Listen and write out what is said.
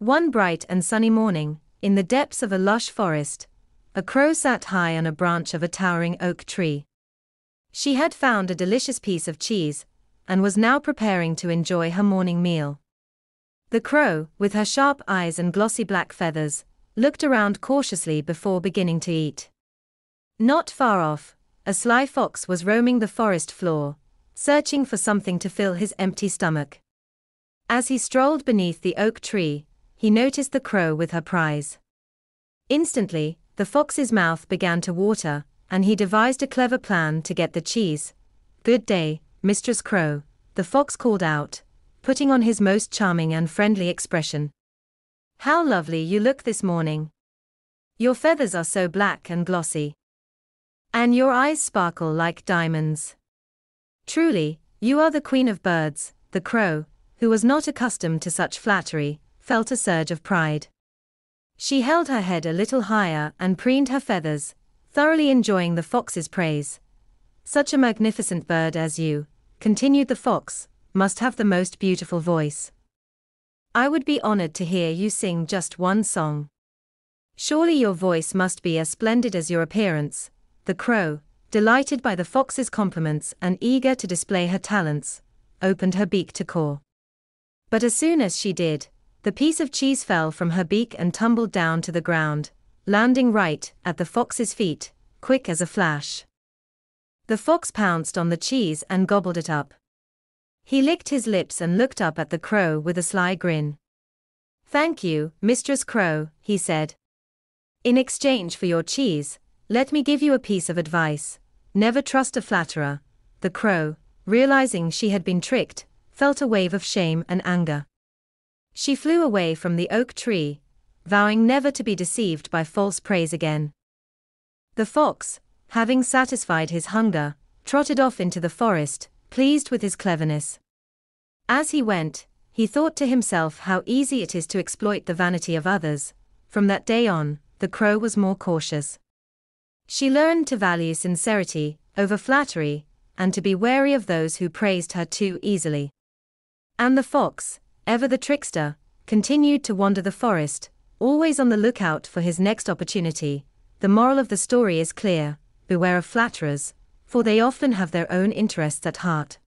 One bright and sunny morning, in the depths of a lush forest, a crow sat high on a branch of a towering oak tree. She had found a delicious piece of cheese, and was now preparing to enjoy her morning meal. The crow, with her sharp eyes and glossy black feathers, looked around cautiously before beginning to eat. Not far off, a sly fox was roaming the forest floor, searching for something to fill his empty stomach. As he strolled beneath the oak tree, he noticed the crow with her prize. Instantly, the fox's mouth began to water, and he devised a clever plan to get the cheese. Good day, Mistress Crow, the fox called out, putting on his most charming and friendly expression. How lovely you look this morning. Your feathers are so black and glossy. And your eyes sparkle like diamonds. Truly, you are the queen of birds, the crow, who was not accustomed to such flattery, felt a surge of pride. She held her head a little higher and preened her feathers, thoroughly enjoying the fox's praise. Such a magnificent bird as you, continued the fox, must have the most beautiful voice. I would be honored to hear you sing just one song. Surely your voice must be as splendid as your appearance. The crow, delighted by the fox's compliments and eager to display her talents, opened her beak to caw. But as soon as she did, the piece of cheese fell from her beak and tumbled down to the ground, landing right at the fox's feet, quick as a flash. The fox pounced on the cheese and gobbled it up. He licked his lips and looked up at the crow with a sly grin. Thank you, Mistress Crow, he said. In exchange for your cheese, let me give you a piece of advice. Never trust a flatterer. The crow, realizing she had been tricked, felt a wave of shame and anger. She flew away from the oak tree, vowing never to be deceived by false praise again. The fox, having satisfied his hunger, trotted off into the forest, pleased with his cleverness. As he went, he thought to himself how easy it is to exploit the vanity of others. From that day on, the crow was more cautious. She learned to value sincerity over flattery, and to be wary of those who praised her too easily. And the fox, ever the trickster, continued to wander the forest, always on the lookout for his next opportunity. The moral of the story is clear beware of flatterers, for they often have their own interests at heart.